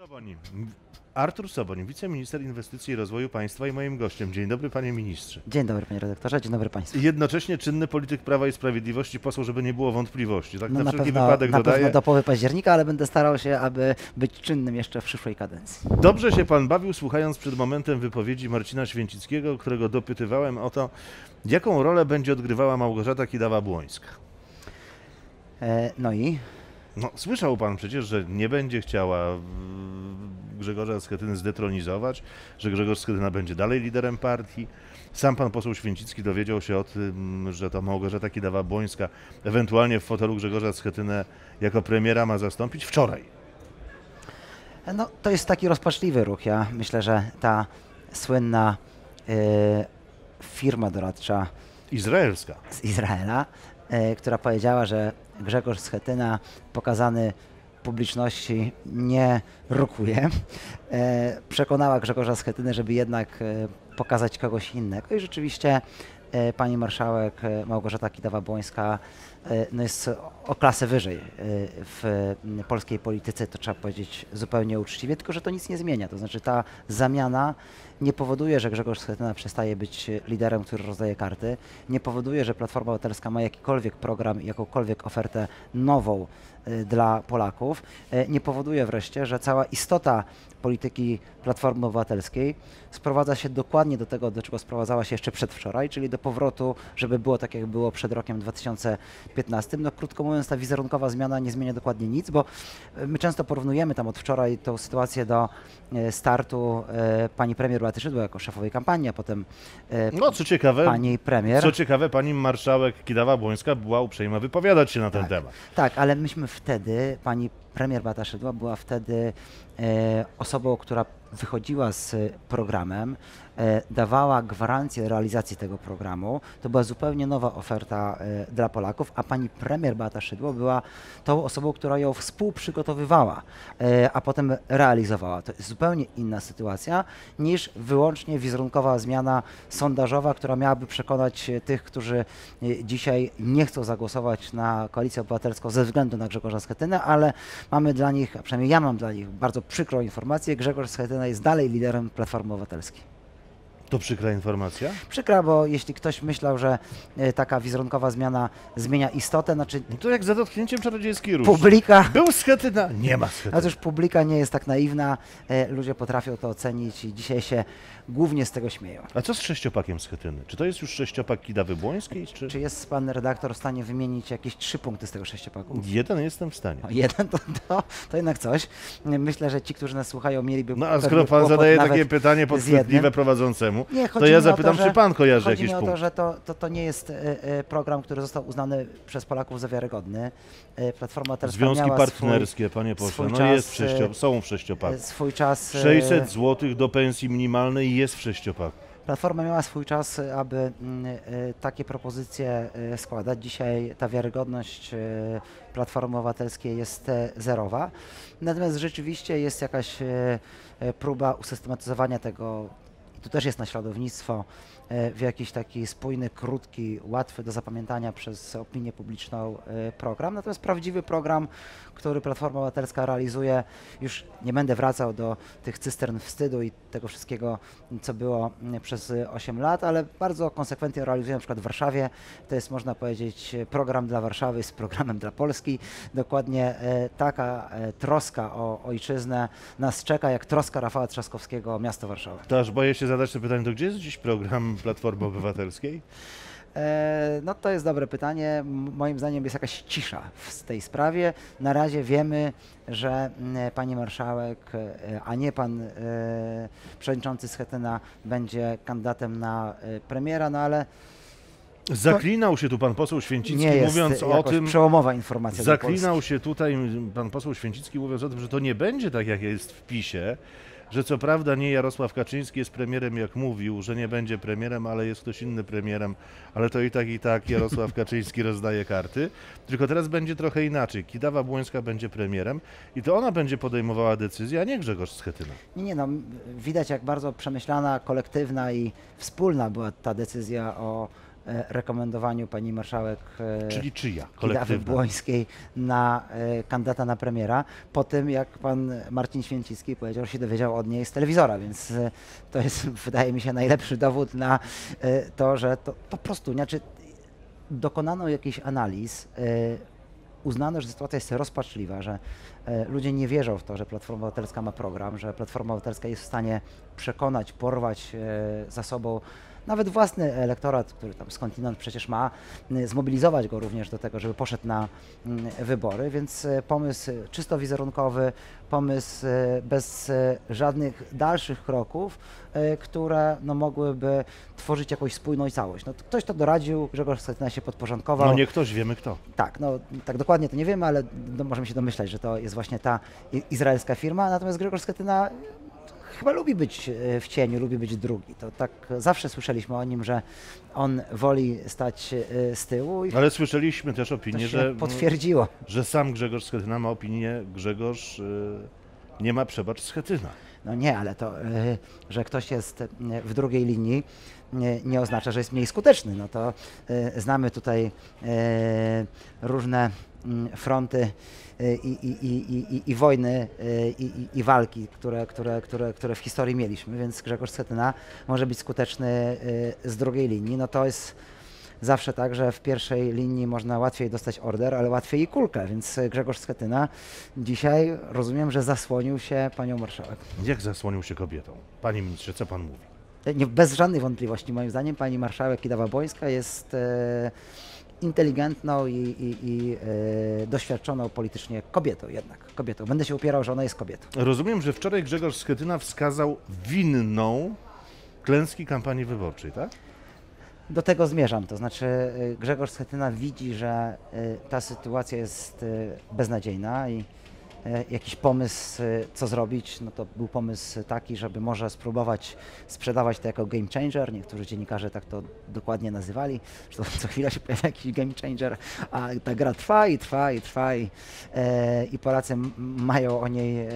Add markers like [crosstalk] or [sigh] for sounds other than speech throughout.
Sobonin. Artur Sobonin, wiceminister inwestycji i rozwoju państwa i moim gościem. Dzień dobry panie ministrze. Dzień dobry panie redaktorze, dzień dobry państwu. Jednocześnie czynny polityk Prawa i Sprawiedliwości, poseł, żeby nie było wątpliwości. Tak No na, na wszelki pewno, wypadek na dodaję. pewno do połowy października, ale będę starał się, aby być czynnym jeszcze w przyszłej kadencji. Dobrze się pan bawił, słuchając przed momentem wypowiedzi Marcina Święcickiego, którego dopytywałem o to, jaką rolę będzie odgrywała Małgorzata Kidawa-Błońska. E, no i No, słyszał pan przecież, że nie będzie chciała mm, Grzegorza Schetyny zdetronizować, że Grzegorz Schetyna będzie dalej liderem partii. Sam pan poseł Święcicki dowiedział się o tym, że to Małgorzata Kidawa-Błońska ewentualnie w fotelu Grzegorza Schetynę jako premiera ma zastąpić wczoraj. no, to jest taki rozpaczliwy ruch. Ja myślę, że ta słynna e, firma doradcza Izraelska. z Izraela, e, która powiedziała, że Grzegorz Schetyna pokazany publiczności nie rukuje, e, przekonała Grzegorza Schetynę, żeby jednak e, pokazać kogoś innego. I rzeczywiście pani marszałek e, Małgorzata Kidawa-Błońska e, no jest o klasę wyżej e, w polskiej polityce, to trzeba powiedzieć zupełnie uczciwie, tylko że to nic nie zmienia. To znaczy ta zamiana nie powoduje, że Grzegorz Schetyna przestaje być liderem, który rozdaje karty, nie powoduje, że Platforma Obywatelska ma jakikolwiek program, jakąkolwiek ofertę nową dla Polaków, y, nie powoduje wreszcie, że cała istota polityki Platformy Obywatelskiej sprowadza się dokładnie do tego, do czego sprowadzała się jeszcze przedwczoraj, czyli do powrotu, żeby było tak, jak było przed rokiem 2015. No krótko mówiąc, ta wizerunkowa zmiana nie zmienia dokładnie nic, bo y, my często porównujemy tam od wczoraj tą sytuację do y, startu y, pani premier Beaty Szydło jako szefowej kampanii, a potem y, No, co ciekawe, pani premier. co ciekawe, pani marszałek Kidawa-Błońska była uprzejma wypowiadać się na ten Tak. temat. Tak, ale myśmy wtedy, pani premier Beata Szydło była wtedy e, osobą, która wychodziła z programem, e, dawała gwarancję realizacji tego programu. To była zupełnie nowa oferta e, dla Polaków, a pani premier Beata Szydło była tą osobą, która ją współprzygotowywała, e, a potem realizowała. To jest zupełnie inna sytuacja niż wyłącznie wizerunkowa zmiana sondażowa, która miałaby przekonać e, tych, którzy e, dzisiaj nie chcą zagłosować na Koalicję Obywatelską ze względu na Grzegorza Schetynę, ale mamy dla nich, a przynajmniej ja mam dla nich bardzo przykrą informację, Grzegorz Schetyna jest dalej liderem Platformy Obywatelskiej. To przykra informacja. Przykra, bo jeśli ktoś myślał, że e, taka wizerunkowa zmiana zmienia istotę, znaczy No to jak za dotknięciem czarodziejskiej różdżki. publika, Był Schetyna, nie ma Schetyna. Otóż publika nie jest tak naiwna, e, ludzie potrafią to ocenić i dzisiaj się głównie z tego śmieją. A co z sześciopakiem Schetyny? Czy to jest już sześciopak Kidawy-Błońskiej? Czy... Czy jest pan redaktor w stanie wymienić jakieś trzy punkty z tego sześciopaku? Jeden jestem w stanie. O, jeden to, to, to jednak coś. Myślę, że ci, którzy nas słuchają, mieliby No a skoro pan zadaje takie pytanie podchwytliwe jednym. Nie, to ja zapytam, że- czy pan kojarzy Chodzi jakiś mi o to, że to, to, to nie jest e, e, program, który został uznany przez Polaków za wiarygodny. E, Platforma Obywatelska Związki partnerskie, panie pośle, swój no czas, jest w sześcio... e, są w swój, sześciopaku. swój czas. e, 600 zł do pensji minimalnej jest w sześciopaku. Platforma miała swój czas, aby mm, takie propozycje składać. Dzisiaj ta wiarygodność Platformy Obywatelskiej jest zerowa. Natomiast rzeczywiście jest jakaś próba usystematyzowania tego, tu też jest naśladownictwo, w jakiś taki spójny, krótki, łatwy do zapamiętania przez opinię publiczną e, program. Natomiast prawdziwy program, który Platforma Obywatelska realizuje, już nie będę wracał do tych cystern wstydu i tego wszystkiego, co było przez y, 8 lat, ale bardzo konsekwentnie realizuje na przykład w Warszawie. To jest, można powiedzieć, program dla Warszawy z programem dla Polski. Dokładnie e, taka e, troska o ojczyznę nas czeka, jak troska Rafała Trzaskowskiego o miasto Warszawa. To aż boję się zadać to pytanie, to gdzie jest dziś program Platformy Obywatelskiej? E, No to jest dobre pytanie. Moim zdaniem jest jakaś cisza w tej sprawie. Na razie wiemy, że pani marszałek, e, a nie pan e, przewodniczący Schetyna będzie kandydatem na premiera, no ale Zaklinał się tu pan poseł Święcicki, nie jest mówiąc o tym, przełomowa informacja zaklinał się tutaj pan poseł Święcicki, mówiąc o tym, że to nie będzie tak, jak jest w PiSie, że co prawda nie Jarosław Kaczyński jest premierem, jak mówił, że nie będzie premierem, ale jest ktoś inny premierem, ale to i tak, i tak Jarosław [laughs] Kaczyński rozdaje karty, tylko teraz będzie trochę inaczej. Kidawa Błońska będzie premierem i to ona będzie podejmowała decyzję, a nie Grzegorz Schetyna. Nie, nie, no, widać jak bardzo przemyślana, kolektywna i wspólna była ta decyzja o rekomendowaniu pani marszałek e, Czyli czyja? Kidawy. Błońskiej na e, kandydata na premiera, po tym jak pan Marcin Święcicki powiedział, że się dowiedział od niej z telewizora, więc e, to jest, [laughs] wydaje mi się, najlepszy dowód na e, to, że to po prostu, znaczy dokonano jakichś analiz, e, uznano, że sytuacja jest rozpaczliwa, że e, ludzie nie wierzą w to, że Platforma Obywatelska ma program, że Platforma Obywatelska jest w stanie przekonać, porwać e, za sobą nawet własny elektorat, który tam skądinąd przecież ma, zmobilizować go również do tego, żeby poszedł na wybory, więc e, pomysł czysto wizerunkowy, pomysł e, bez e, żadnych dalszych kroków, które no, mogłyby tworzyć jakąś spójną całość. No, to ktoś to doradził, Grzegorz Schetyna się podporządkował. No nie ktoś, wiemy kto. Tak, no tak dokładnie to nie wiemy, ale no, możemy się domyślać, że to jest właśnie ta izraelska firma, natomiast Grzegorz Schetyna chyba lubi być e, w cieniu, lubi być drugi. To tak zawsze słyszeliśmy o nim, że on woli stać e, z tyłu i Ale słyszeliśmy też opinię, że, potwierdziło. że sam Grzegorz Schetyna ma opinię, Grzegorz y, nie ma przebacz Schetyna. No nie, ale to, e, że ktoś jest e, w drugiej linii, nie, nie oznacza, że jest mniej skuteczny. No to e, znamy tutaj e, różne fronty e, i, i, i, i, wojny e, i, walki, które, które, które, które w historii mieliśmy, więc Grzegorz Schetyna może być skuteczny e, z drugiej linii. No to jest zawsze tak, że w pierwszej linii można łatwiej dostać order, ale łatwiej i kulkę, więc Grzegorz Schetyna dzisiaj rozumiem, że zasłonił się panią marszałek. Jak zasłonił się kobietą? Panie ministrze, co pan mówi? Nie, bez żadnej wątpliwości, moim zdaniem, pani marszałek Kidawa-Błońska jest e, inteligentną i, i, i e, doświadczoną politycznie kobietą jednak. Kobietą. Będę się upierał, że ona jest kobietą. Rozumiem, że wczoraj Grzegorz Schetyna wskazał winną klęski kampanii wyborczej, tak? Do tego zmierzam, to znaczy e, Grzegorz Schetyna widzi, że e, ta sytuacja jest e, beznadziejna i jakiś pomysł, e, co zrobić, no to był pomysł taki, żeby może spróbować sprzedawać to jako game changer. Niektórzy dziennikarze tak to dokładnie nazywali, że to co chwila się pojawia jakiś game changer, a ta gra trwa i trwa i trwa i, e, i Polacy mają o niej e,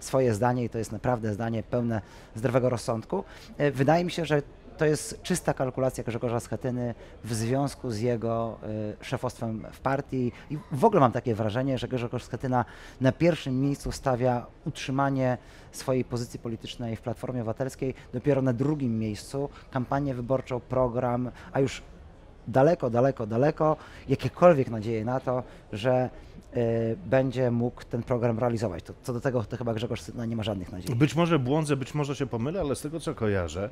swoje zdanie i to jest naprawdę zdanie pełne zdrowego rozsądku. E, wydaje mi się, że to jest czysta kalkulacja Grzegorza Schetyny w związku z jego y, szefostwem w partii i w ogóle mam takie wrażenie, że Grzegorz Schetyna na pierwszym miejscu stawia utrzymanie swojej pozycji politycznej w Platformie Obywatelskiej, dopiero na drugim miejscu kampanię wyborczą, program, a już daleko, daleko, daleko jakiekolwiek nadzieje na to, że y, będzie mógł ten program realizować. To, co do tego to chyba Grzegorz Schetyna nie ma żadnych nadziei. Być może błądzę, być może się pomylę, ale z tego co kojarzę,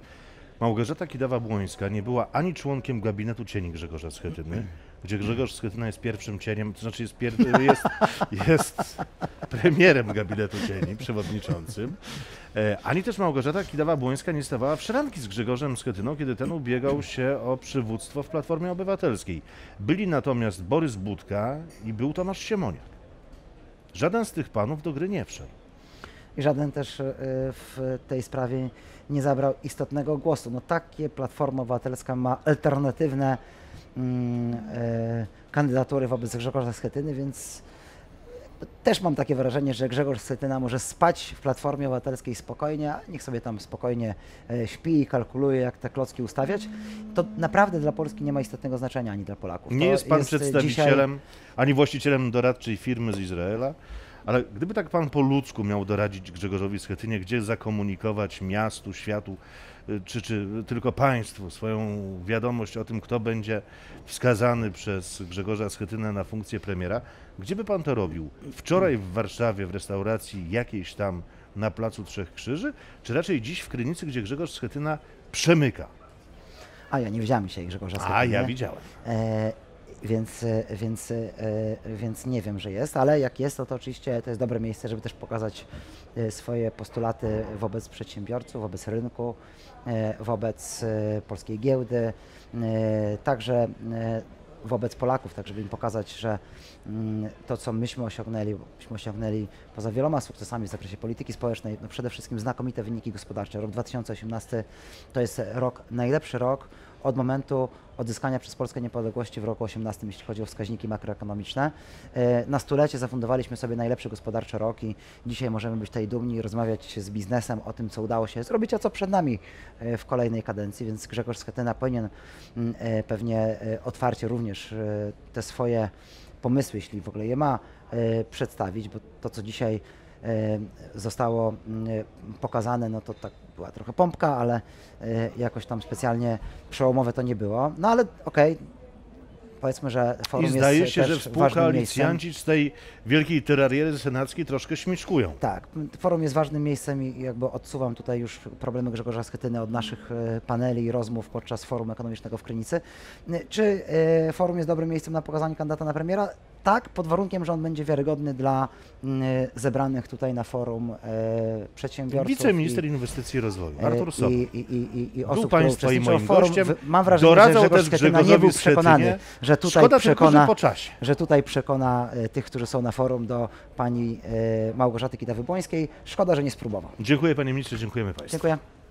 Małgorzata Kidawa-Błońska nie była ani członkiem gabinetu cieni Grzegorza Schetyny, gdzie Grzegorz Schetyna jest pierwszym cieniem, to znaczy jest, pier... [laughs] jest, jest premierem gabinetu cieni, przewodniczącym, e, ani też Małgorzata Kidawa-Błońska nie stawała w szranki z Grzegorzem Schetyną, kiedy ten ubiegał się o przywództwo w Platformie Obywatelskiej. Byli natomiast Borys Budka i był Tomasz Siemoniak. Żaden z tych panów do gry nie wszedł. I żaden też e, w tej sprawie nie zabrał istotnego głosu. No takie Platforma Obywatelska ma alternatywne mm, e, kandydatury wobec Grzegorza Schetyny, więc też mam takie wrażenie, że Grzegorz Schetyna może spać w Platformie Obywatelskiej spokojnie, a niech sobie tam spokojnie e, śpi i kalkuluje, jak te klocki ustawiać. To naprawdę dla Polski nie ma istotnego znaczenia, ani dla Polaków. Nie To jest pan e, przedstawicielem ani właścicielem doradczej firmy z Izraela, ale gdyby tak pan po ludzku miał doradzić Grzegorzowi Schetynie, gdzie zakomunikować miastu, światu, y, czy, czy tylko państwu swoją wiadomość o tym, kto będzie wskazany przez Grzegorza Schetynę na funkcję premiera, gdzie by pan to robił? Wczoraj w Warszawie w restauracji jakiejś tam na Placu Trzech Krzyży, czy raczej dziś w Krynicy, gdzie Grzegorz Schetyna przemyka? A ja nie widziałem dzisiaj Grzegorza Schetyny. A, ja widziałem. E, więc, e, więc, e, więc nie wiem, że jest, ale jak jest, to, to oczywiście to jest dobre miejsce, żeby też pokazać e, swoje postulaty wobec przedsiębiorców, wobec rynku, wobec polskiej giełdy, także wobec Polaków, tak żeby im pokazać, że mm, to, co myśmy osiągnęli, myśmy osiągnęli poza wieloma sukcesami w zakresie polityki społecznej, no przede wszystkim znakomite wyniki gospodarcze. Rok 2018 to jest rok, najlepszy rok od momentu odzyskania przez Polskę niepodległości w roku 18, jeśli chodzi o wskaźniki makroekonomiczne. E, Na stulecie zafundowaliśmy sobie najlepszy gospodarczy rok i dzisiaj możemy być tutaj dumni i rozmawiać z biznesem o tym, co udało się zrobić, a co przed nami e, w kolejnej kadencji, więc Grzegorz Schetyna powinien mm, e, pewnie otwarcie również te swoje pomysły, jeśli w ogóle je ma, przedstawić, bo to, co dzisiaj zostało mm, e, pokazane, no to tak była trochę pompka, ale e, jakoś tam specjalnie przełomowe to nie było. No ale okej, powiedzmy, że forum I zdaje jest się, że współkoalicjanci z tej wielkiej terariery senackiej troszkę śmieszkują. Tak, forum jest ważnym miejscem i jakby odsuwam tutaj już problemy Grzegorza Schetyny od naszych e, paneli i rozmów podczas forum ekonomicznego w Krynicy. Czy e, forum jest dobrym miejscem na pokazanie kandydata na premiera? Tak, pod warunkiem, że on będzie wiarygodny dla m, zebranych tutaj na forum e, przedsiębiorców. Wiceminister i, Inwestycji i Rozwoju, e, Artur Soboń. I, i, i, osób, które państwa i moim forum. gościem. Mam wrażenie, Doradzał że Grzegorz Schetyna nie był przekonany, że tutaj Szkoda tylko, przekona że że tutaj przekona e, tych, którzy są na forum do pani Małgorzaty Kidawy-Błońskiej. Szkoda, że nie spróbował. Dziękuję panie ministrze, dziękujemy państwu. Dziękuję.